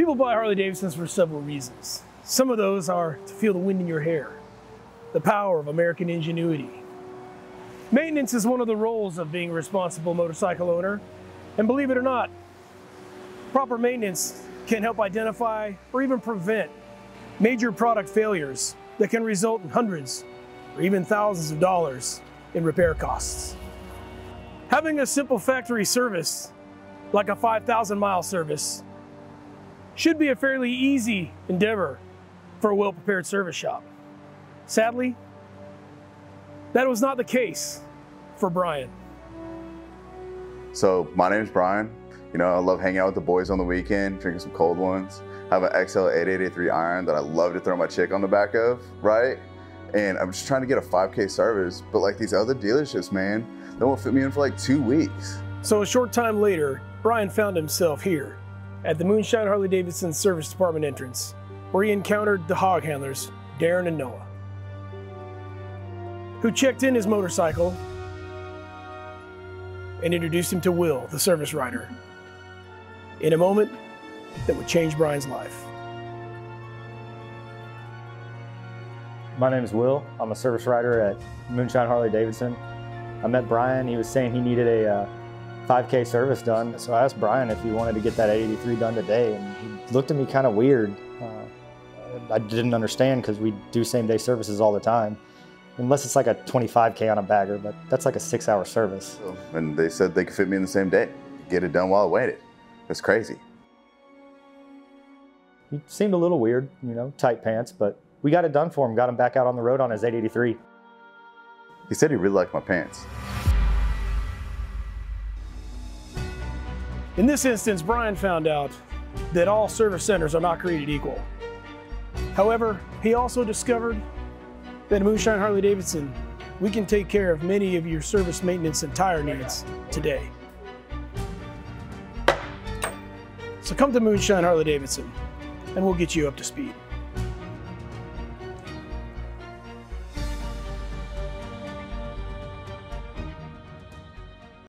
People buy Harley Davidsons for several reasons. Some of those are to feel the wind in your hair, the power of American ingenuity. Maintenance is one of the roles of being a responsible motorcycle owner, and believe it or not, proper maintenance can help identify or even prevent major product failures that can result in hundreds or even thousands of dollars in repair costs. Having a simple factory service, like a 5,000 mile service, should be a fairly easy endeavor for a well-prepared service shop. Sadly, that was not the case for Brian. So my name is Brian. You know, I love hanging out with the boys on the weekend, drinking some cold ones. I have an XL 8883 iron that I love to throw my chick on the back of, right? And I'm just trying to get a 5K service, but like these other dealerships, man, they won't fit me in for like two weeks. So a short time later, Brian found himself here at the Moonshine Harley Davidson Service Department entrance, where he encountered the hog handlers, Darren and Noah, who checked in his motorcycle and introduced him to Will, the service writer, in a moment that would change Brian's life. My name is Will. I'm a service writer at Moonshine Harley Davidson. I met Brian. He was saying he needed a uh, 5K service done. So I asked Brian if he wanted to get that 83 done today, and he looked at me kind of weird. Uh, I didn't understand because we do same day services all the time. Unless it's like a 25K on a bagger, but that's like a six hour service. And they said they could fit me in the same day, get it done while I waited. It's crazy. He seemed a little weird, you know, tight pants, but we got it done for him, got him back out on the road on his 883. He said he really liked my pants. In this instance, Brian found out that all service centers are not created equal. However, he also discovered that at Moonshine Harley Davidson, we can take care of many of your service maintenance and tire needs today. So come to Moonshine Harley Davidson and we'll get you up to speed.